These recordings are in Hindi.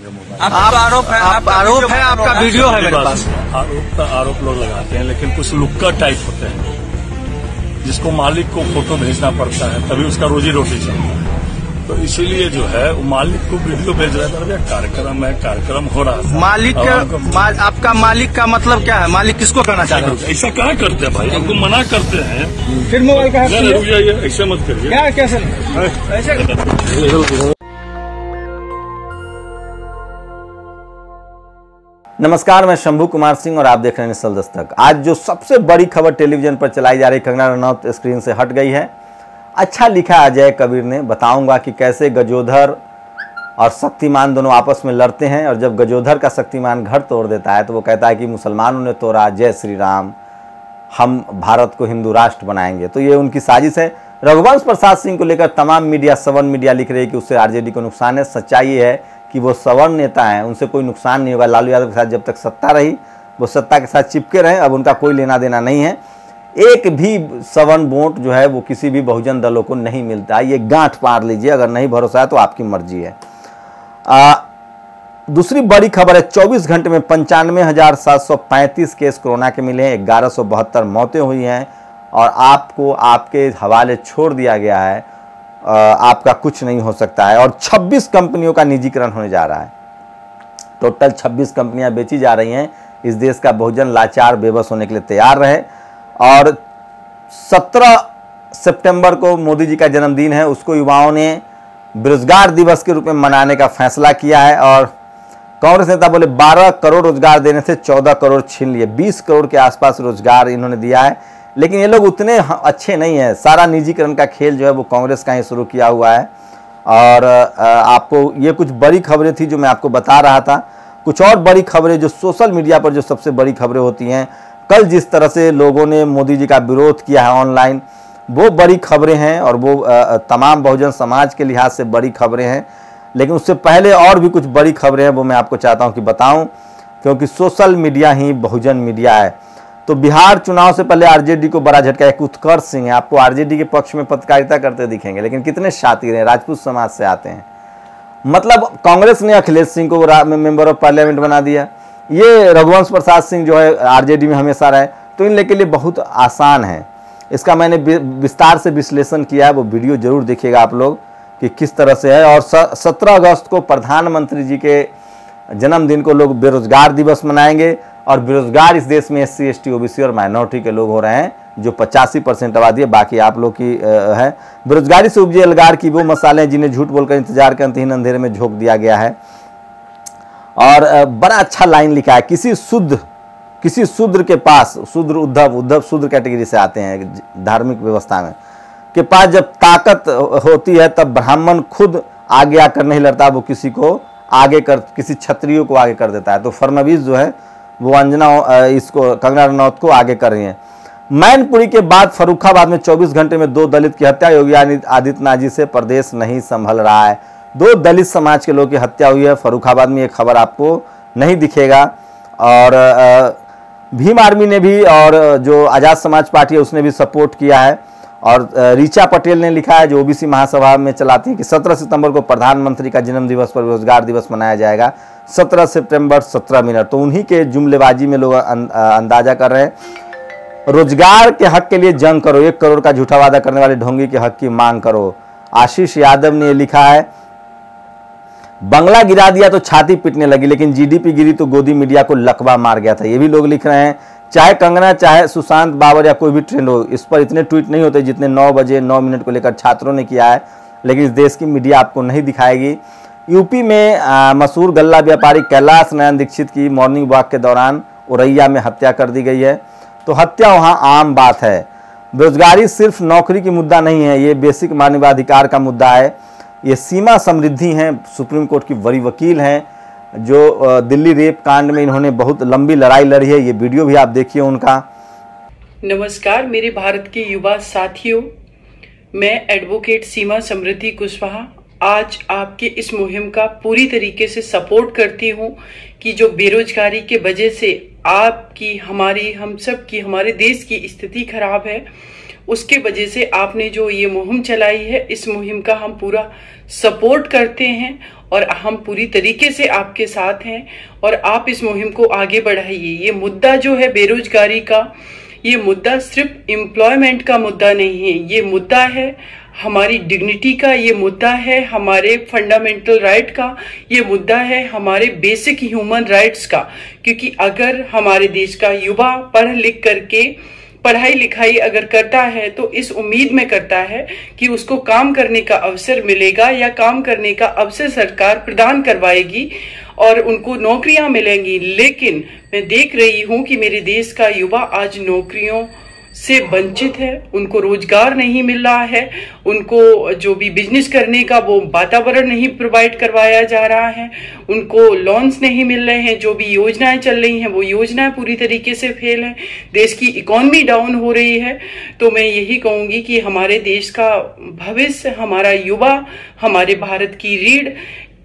होंगे मोबाइल आप आरोप है आप आरोप है आपका वीडियो है मेरे पास आरोप का आरोप लोग लगाते हैं लेकिन कुछ लुक्का टाइप होते हैं जिसको मालिक को फ़ोटो भेजना पड़ता है तभी उसका रोजी रोटी चलता है। तो इसीलिए जो है वो मालिक को वीडियो भेज रहा था भैया कार्यक्रम है कार्यक्रम हो रहा है मालिक का हमको- मा, आपका मालिक का मतलब क्या है? मालिक किसको कहना चाहते हैं? ऐसा क्या करते हैं भाई? हमको मना करते हैं। फिर मोबाइल का ऐसे मत करिए। क्या कैसे? नमस्कार, मैं शंभू कुमार सिंह और आप देख रहे हैं निसल दस्तक। आज जो सबसे बड़ी खबर टेलीविज़न पर चलाई जा रही कंगना रनौत स्क्रीन से हट गई है। अच्छा लिखा अजय कबीर ने, बताऊँगा कि कैसे गजोधर और शक्तिमान दोनों आपस में लड़ते हैं और जब गजोधर का शक्तिमान घर तोड़ देता है तो वो कहता है कि मुसलमानों ने तोड़ा, जय श्री राम, हम भारत को हिंदू राष्ट्र बनाएँगे। तो ये उनकी साजिश है। रघुवंश प्रसाद सिंह को लेकर तमाम मीडिया सवन मीडिया लिख रही है कि उससे आरजेडी को नुकसान है। सच्चाई है कि वो सवर्ण नेता हैं उनसे कोई नुकसान नहीं होगा। लालू यादव के साथ जब तक सत्ता रही वो सत्ता के साथ चिपके रहे अब उनका कोई लेना देना नहीं है। एक भी सवर्ण वोट जो है वो किसी भी बहुजन दलों को नहीं मिलता। ये गांठ पार लीजिए अगर नहीं भरोसा है तो आपकी मर्ज़ी है। आ, दूसरी बड़ी खबर है 24 घंटे में पंचानवे हज़ार सात सौ पैंतीस केस कोरोना के मिले हैं ग्यारह सौ बहत्तर मौतें हुई हैं और आपको आपके हवाले छोड़ दिया गया है। आपका कुछ नहीं हो सकता है। और 26 कंपनियों का निजीकरण होने जा रहा है। टोटल 26 कंपनियाँ बेची जा रही हैं। इस देश का बहुजन लाचार बेबस होने के लिए तैयार रहे। और 17 सितंबर को मोदी जी का जन्मदिन है। उसको युवाओं ने बेरोजगार दिवस के रूप में मनाने का फैसला किया है। और कांग्रेस नेता बोले 12 करोड़ रोज़गार देने से 14 करोड़ छीन लिए। 20 करोड़ के आसपास रोज़गार इन्होंने दिया है। लेकिन ये लोग उतने अच्छे नहीं हैं। सारा निजीकरण का खेल जो है वो कांग्रेस का ही शुरू किया हुआ है। और आपको ये कुछ बड़ी खबरें थी जो मैं आपको बता रहा था। कुछ और बड़ी खबरें जो सोशल मीडिया पर जो सबसे बड़ी खबरें होती हैं। कल जिस तरह से लोगों ने मोदी जी का विरोध किया है ऑनलाइन, वो बड़ी खबरें हैं और वो तमाम बहुजन समाज के लिहाज से बड़ी खबरें हैं। लेकिन उससे पहले और भी कुछ बड़ी खबरें हैं वो मैं आपको चाहता हूँ कि बताऊँ, क्योंकि सोशल मीडिया ही बहुजन मीडिया है। तो बिहार चुनाव से पहले आरजेडी को बड़ा झटका, एक उत्कर्ष सिंह है। आपको आरजेडी के पक्ष में पत्रकारिता करते दिखेंगे, लेकिन कितने शातिर हैं, राजपूत समाज से आते हैं। मतलब कांग्रेस ने अखिलेश सिंह को मेंबर ऑफ़ पार्लियामेंट बना दिया। ये रघुवंश प्रसाद सिंह जो है, आरजेडी में हमेशा रहे तो इन के लिए बहुत आसान है। इसका मैंने विस्तार से विश्लेषण किया है, वो वीडियो ज़रूर देखिएगा आप लोग, कि किस तरह से है। और सत्रह अगस्त को प्रधानमंत्री जी के जन्मदिन को लोग बेरोजगार दिवस मनाएँगे। और बेरोजगार इस देश में S C S T OBC और माइनॉरिटी के लोग हो रहे हैं, जो पचासी परसेंट आबादी है, बाकी आप लोग की है। बेरोजगारी से उपजे अलगार की वो मसाले हैं जिन्हें झूठ बोलकर इंतज़ार के अंतहीन अंधेरे में झोंक दिया गया है। और बड़ा अच्छा लाइन लिखा है, किसी शुद्ध, किसी शूद्र के पास, शूद्र उद्धव उद्धव शूद्र कैटेगरी से आते हैं धार्मिक व्यवस्था में, के पास जब ताकत होती है, तब ब्राह्मण खुद आगे आकर नहीं लड़ता, वो किसी को आगे कर, किसी क्षत्रियो को आगे कर देता है। तो फडनवीस जो है वो अंजना इसको कंगना रनौत को आगे कर रही हैं। मैनपुरी के बाद फरुखाबाद में 24 घंटे में दो दलित की हत्या, योगी आदित्यनाथ जी से प्रदेश नहीं संभल रहा है। दो दलित समाज के लोगों की हत्या हुई है। फरुखाबाद में ये खबर आपको नहीं दिखेगा। और भीम आर्मी ने भी और जो आज़ाद समाज पार्टी है, उसने भी सपोर्ट किया है। और रीचा पटेल ने लिखा है, जो ओबीसी महासभा में चलाती है कि 17 सितंबर को प्रधानमंत्री का जन्म दिवस पर रोज़गार दिवस मनाया जाएगा। 17 सितंबर 17 मिनट तो उन्हीं के जुमलेबाजी में लोग अं- अंदाज़ा कर रहे हैं। रोज़गार के हक के लिए जंग करो, एक करोड़ का झूठा वादा करने वाले ढोंगी के हक की मांग करो। आशीष यादव ने लिखा है, बंगला गिरा दिया तो छाती पिटने लगी, लेकिन जीडीपी गिरी तो गोदी मीडिया को लकवा मार गया था। ये भी लोग लिख रहे हैं, चाहे कंगना, चाहे सुशांत बाबर या कोई भी ट्रेंड हो, इस पर इतने ट्वीट नहीं होते जितने 9 बजे 9 मिनट को लेकर छात्रों ने किया है। लेकिन इस देश की मीडिया आपको नहीं दिखाएगी। यूपी में मशहूर गल्ला व्यापारी कैलाश नयन दीक्षित की मॉर्निंग वॉक के दौरान औरैया में हत्या कर दी गई है। तो हत्या वहाँ आम बात है। बेरोजगारी सिर्फ़ नौकरी की मुद्दा नहीं है, ये बेसिक मानवाधिकार का मुद्दा है। ये सीमा समृद्धि हैं, सुप्रीम कोर्ट की बड़ी वकील हैं, जो दिल्ली रेप कांड में इन्होंने बहुत लंबी लड़ाई लड़ी है, ये वीडियो भी आप देखिए उनका। नमस्कार, मेरे भारत के युवा साथियों, मैं एडवोकेट सीमा समृद्धि कुशवाहा आज आपके इस मुहिम का पूरी तरीके से सपोर्ट करती हूँ कि जो बेरोजगारी के वजह से आपकी, हमारी, हम सब की, हमारे देश की स्थिति खराब है, उसके वजह से आपने जो ये मुहिम चलाई है, इस मुहिम का हम पूरा सपोर्ट करते हैं और हम पूरी तरीके से आपके साथ हैं और आप इस मुहिम को आगे बढ़ाइए। ये मुद्दा जो है बेरोजगारी का, ये मुद्दा सिर्फ़ एम्प्लॉयमेंट का मुद्दा नहीं है, ये मुद्दा है हमारी डिग्निटी का ये मुद्दा है, हमारे फंडामेंटल राइट का ये मुद्दा है, हमारे बेसिक ह्यूमन राइट्स का। क्योंकि अगर हमारे देश का युवा पढ़ लिख करके, पढ़ाई लिखाई अगर करता है तो इस उम्मीद में करता है कि उसको काम करने का अवसर मिलेगा या काम करने का अवसर सरकार प्रदान करवाएगी और उनको नौकरियाँ मिलेंगी। लेकिन मैं देख रही हूँ कि मेरे देश का युवा आज नौकरियों से वंचित है, उनको रोज़गार नहीं मिल रहा है, उनको जो भी बिज़नेस करने का वो वातावरण नहीं प्रोवाइड करवाया जा रहा है, उनको लोन्स नहीं मिल रहे हैं, जो भी योजनाएँ चल रही हैं, वो योजनाएँ पूरी तरीके से फेल हैं। देश की इकोनॉमी डाउन हो रही है तो मैं यही कहूँगी कि हमारे देश का भविष्य, हमारा युवा, हमारे भारत की रीढ़,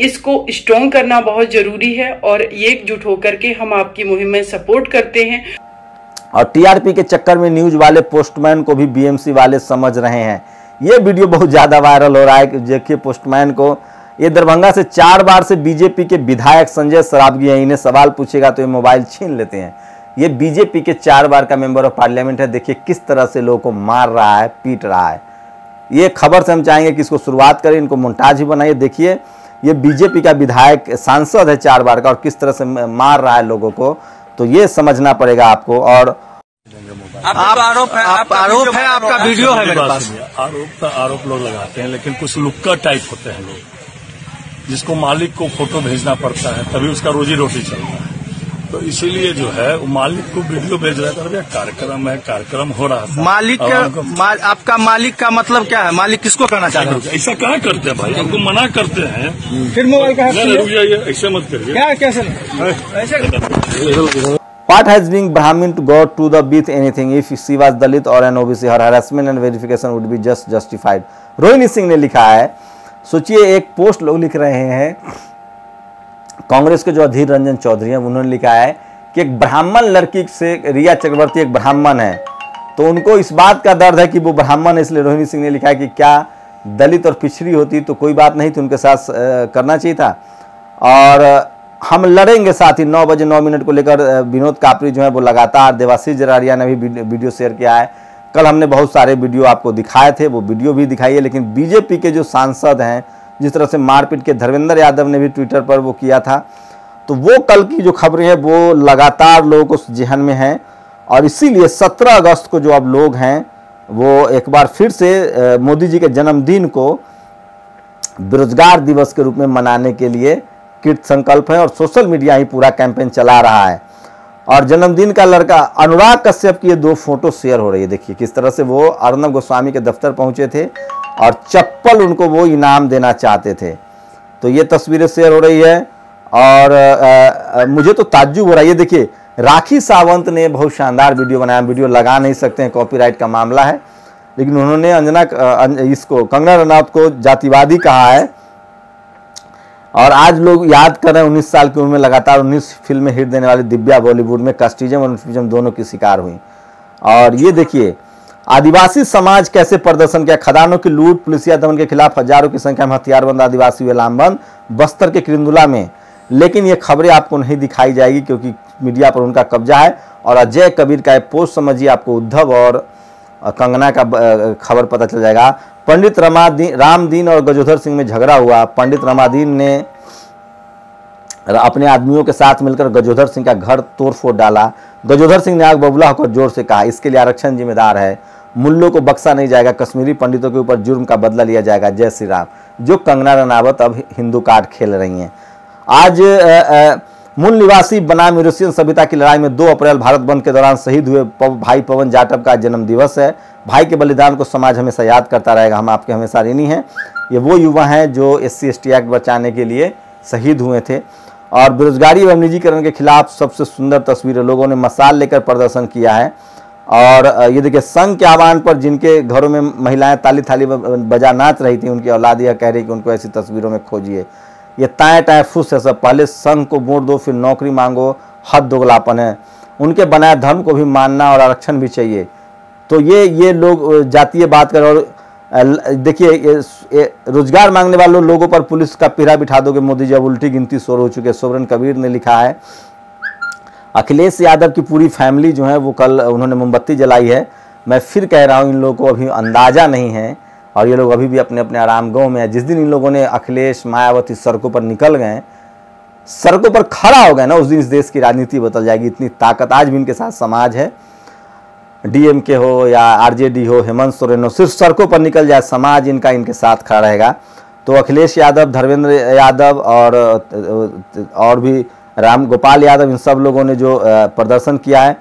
इसको स्ट्रॉन्ग करना बहुत ज़रूरी है और एकजुट होकर के हम आपकी मुहिम में सपोर्ट करते हैं। और टीआरपी के चक्कर में न्यूज़ वाले पोस्टमैन को भी बीएमसी वाले समझ रहे हैं। ये वीडियो बहुत ज़्यादा वायरल हो रहा है कि देखिए पोस्टमैन को, ये दरभंगा से चार बार से बीजेपी के विधायक संजय सराबगी हैं, इन्हें सवाल पूछेगा तो ये मोबाइल छीन लेते हैं। ये बीजेपी के चार बार का मेंबर ऑफ़ पार्लियामेंट है, देखिए किस तरह से लोगों को मार रहा है, पीट रहा है। ये खबर से हम चाहेंगे कि इसको शुरुआत करें, इनको मोन्टाज ही बनाइए। देखिए, ये बीजेपी का विधायक, सांसद है चार बार का, और किस तरह से मार रहा है लोगों को। तो ये समझना पड़ेगा आपको और आप आरोप है आप आरोप है आपका वीडियो है मेरे पास आरोप तो आरोप लोग लगाते हैं लेकिन कुछ लुक्का टाइप होते हैं लोग जिसको मालिक को फ़ोटो भेजना पड़ता है तभी उसका रोजी रोटी चलता है। तो इसीलिए जो है वो मालिक को वीडियो भेज रहा था भैया कार्यक्रम है कार्यक्रम हो रहा था। मालिक का हमको- मा, आपका मालिक का मतलब क्या है? मालिक किसको करना चाहते हैं? ऐसा कहाँ करते हैं भाई? हमको मना करते हैं। फिर मोबाइल का ऐसे मत करिए। क्या कैसे What has been Brahmin to go to the with anything? If she was Dalit or an OBC her harassment and verification would be just justified. Rohini Singh ने लिखा है सोचिए एक पोस्ट लोग लिख रहे हैं। कांग्रेस के जो अधीर रंजन चौधरी हैं, उन्होंने लिखा है कि एक ब्राह्मण लड़की से रिया चक्रवर्ती एक ब्राह्मण है। तो उनको इस बात का दर्द है कि वो ब्राह्मण है, इसलिए रोहिणी सिंह ने लिखा है कि क्या दलित और पिछड़ी होती तो कोई बात नहीं थी उनके साथ करना चाहिए था। और हम लड़ेंगे साथ ही, नौ बजे, नौ मिनट को लेकर विनोद कापरी जो है, वो लगातार देवाशीष जरारिया ने भी वीडियो शेयर किया है। कल हमने बहुत सारे वीडियो आपको दिखाए थे, वो वीडियो भी दिखाई है, लेकिन बीजेपी के जो सांसद हैं जिस तरह से मारपीट के धर्मेंद्र यादव ने भी ट्विटर पर वो किया था तो वो कल की जो खबरें हैं, वो लगातार लोगों को जहन में हैं और इसीलिए 17 अगस्त को जो अब लोग हैं, वो एक बार फिर से मोदी जी के जन्मदिन को बेरोजगार दिवस के रूप में मनाने के लिए कृत संकल्प है और सोशल मीडिया ही पूरा कैंपेन चला रहा है। और जन्मदिन का लड़का अनुराग कश्यप की ये दो फ़ोटो शेयर हो रही है, देखिए किस तरह से वो अर्नब गोस्वामी के दफ्तर पहुँचे थे और चप्पल उनको वो इनाम देना चाहते थे। तो ये तस्वीरें शेयर हो रही है और अ, अ, मुझे तो ताज्जुब हो रहा है। ये देखिए राखी सावंत ने बहुत शानदार वीडियो बनाया। वीडियो लगा नहीं सकते हैं कॉपीराइट का मामला है। लेकिन उन्होंने अंजना अं- इसको कंगना रनौत को जातिवादी कहा है। और आज लोग याद कर रहे हैं उन्नीस साल की उम्र में लगातार उन्नीस फ़िल्में हिट देने वाली दिव्या बॉलीवुड में कस्टिज्म और दोनों की शिकार हुई। और ये देखिए आदिवासी समाज कैसे प्रदर्शन किया? खदानों की लूट पुलिसिया दमन के खिलाफ हज़ारों की संख्या में हथियारबंद आदिवासी हुए लामबंद, बस्तर के किरंदुला में। लेकिन ये खबरें आपको नहीं दिखाई जाएगी क्योंकि मीडिया पर उनका कब्जा है। और अजय कबीर का पोस्ट समझिए आपको उद्धव और कंगना का खबर पता चल जाएगा। पंडित रमादीन रामदीन और गजोधर सिंह में झगड़ा हुआ। पंडित रमादीन ने अपने आदमियों के साथ मिलकर गजोधर सिंह का घर तोड़फोड़ डाला। गजोधर सिंह ने आग बबूला होकर ज़ोर से कहा। इसके लिए आरक्षण जिम्मेदार है। मुल्लों को बख्शा नहीं जाएगा, कश्मीरी पंडितों के ऊपर जुर्म का बदला लिया जाएगा। जय श्री राम। जो कंगना रनावत अब हिंदू कार्ड खेल रही हैं। आज मूल निवासी बनाम यूरोसियन सभ्यता की लड़ाई में 2 अप्रैल भारत बंद के दौरान शहीद हुए भाई पवन जाटव का जन्म दिवस है। भाई के बलिदान को समाज हमेशा याद करता रहेगा। हम आपके हमेशा ऋणी हैं। ये वो युवा हैं जो एस सी एक्ट बचाने के लिए शहीद हुए थे। और बेरोजगारी एवं निजीकरण के खिलाफ सबसे सुंदर तस्वीरें लोगों ने मसाल लेकर प्रदर्शन किया है। और ये देखिए, संघ के आह्वान पर जिनके घरों में महिलाएँ ताली थाली बजा नाच रही थी, उनकी औलाद यह कह रही कि उनको ऐसी तस्वीरों में खोजिए। ये ताए ताए फुस है सब। पहले संघ को वोट दो, फिर नौकरी मांगो, हद दोगलापन है। उनके बनाए धर्म को भी मानना और आरक्षण भी चाहिए। तो ये ये लोग जातीय बात कर और देखिए रोज़गार मांगने वालों लोगों पर पुलिस का पीढ़ा बिठा दोगे मोदी जी। अब उल्टी गिनती शोर हो चुके सोबरन कबीर ने लिखा है अखिलेश यादव की पूरी फैमिली जो है वो कल उन्होंने मोमबत्ती जलाई है। मैं फिर कह रहा हूँ इन लोगों को अभी अंदाज़ा नहीं है और ये लोग अभी भी अपने अपने आराम गाँव में है। जिस दिन इन लोगों ने अखिलेश, मायावती सड़कों पर निकल गए, सड़कों पर खड़ा हो गए ना, उस दिन इस देश की राजनीति बदल जाएगी। इतनी ताकत आज भी इनके साथ समाज है। डीएमके हो या आरजेडी हो, हेमंत सोरेन हो, सिर्फ़ सड़कों पर निकल जाए, समाज इनका इनके साथ खड़ा रहेगा। तो अखिलेश यादव, धर्मेंद्र यादव और और भी राम गोपाल यादव, इन सब लोगों ने जो प्रदर्शन किया है।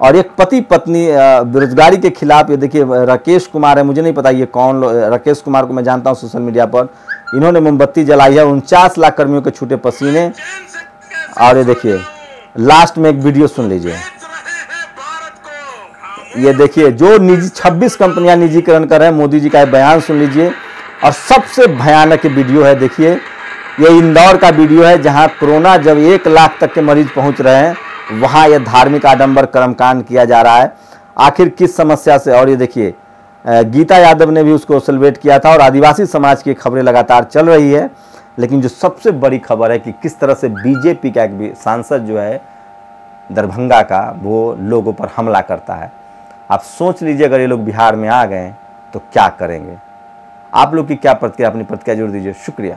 और एक पति पत्नी बेरोजगारी के खिलाफ, ये देखिए, राकेश कुमार है, मुझे नहीं पता ये कौन राकेश कुमार को मैं जानता हूँ सोशल मीडिया पर। इन्होंने मोमबत्ती जलाई है, उनचास लाख कर्मियों के छूटे पसीने। और ये देखिए, लास्ट में एक वीडियो सुन लीजिए। ये देखिए, जो निजी 26 कंपनियाँ निजीकरण कर रहे हैं, मोदी जी का बयान सुन लीजिए। और सबसे भयानक वीडियो है, देखिए ये इंदौर का वीडियो है, जहाँ कोरोना जब एक लाख तक के मरीज़ पहुँच रहे हैं, वहाँ यह धार्मिक आडंबर कर्मकांड किया जा रहा है। आखिर किस समस्या से? और ये देखिए गीता यादव ने भी उसको सेलिब्रेट किया था, और आदिवासी समाज की खबरें लगातार चल रही है। लेकिन जो सबसे बड़ी खबर है कि किस तरह से बीजेपी का एक भी सांसद जो है, दरभंगा का, वो लोगों पर हमला करता है। आप सोच लीजिए, अगर ये लोग बिहार में आ गए तो क्या करेंगे? आप लोग की क्या प्रतिक्रिया? अपनी प्रतिक्रिया जोड़ दीजिए। शुक्रिया।